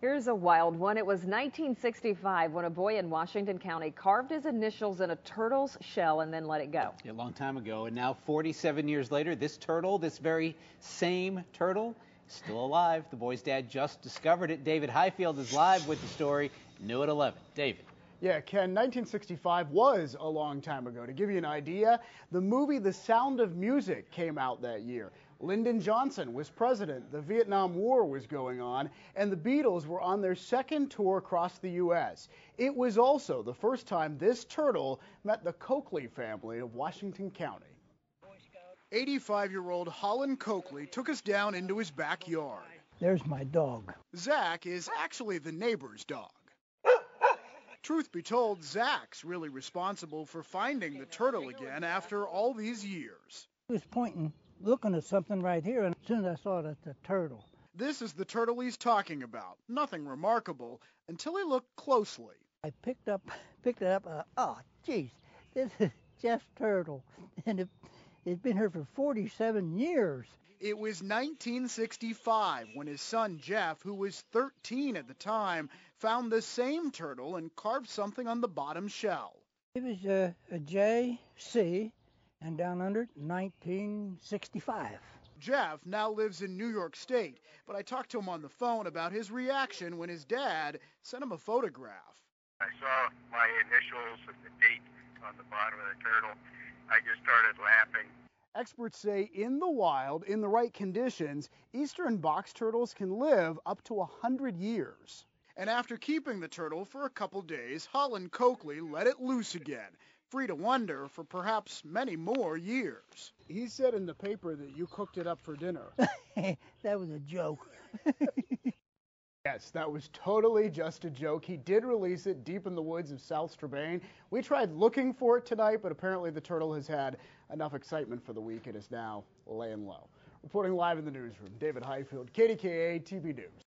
Here's a wild one. It was 1965 when a boy in Washington County carved his initials in a turtle's shell and then let it go. A long time ago. And now, 47 years later, this turtle, this very same turtle, is still alive. The boy's dad just discovered it. David Highfield is live with the story. New at 11. David. Yeah, Ken, 1965 was a long time ago. To give you an idea, the movie The Sound of Music came out that year. Lyndon Johnson was president, the Vietnam War was going on, and the Beatles were on their second tour across the U.S. It was also the first time this turtle met the Coakley family of Washington County. 85 year old Holland Coakley took us down into his backyard. There's my dog. Zach is actually the neighbor's dog. Truth be told, Zach's really responsible for finding the turtle again after all these years. He was pointing looking at something right here, and as soon as I saw it, it's a turtle. This is the turtle he's talking about. Nothing remarkable until he looked closely. I picked up, picked it up. Uh, oh, jeez, this is Jeff's turtle, and it, it's been here for 47 years. It was 1965 when his son Jeff, who was 13 at the time, found the same turtle and carved something on the bottom shell. It was a, a JC and down under 1965. Jeff now lives in New York State, but I talked to him on the phone about his reaction when his dad sent him a photograph. I saw my initials and the date on the bottom of the turtle. I just started laughing. Experts say in the wild, in the right conditions, eastern box turtles can live up to 100 years. And after keeping the turtle for a couple days, Holland Coakley let it loose again free to wonder for perhaps many more years. He said in the paper that you cooked it up for dinner. that was a joke. yes, that was totally just a joke. He did release it deep in the woods of South Strabane. We tried looking for it tonight, but apparently the turtle has had enough excitement for the week. It is now laying low. Reporting live in the newsroom, David Highfield, KDKA TV News.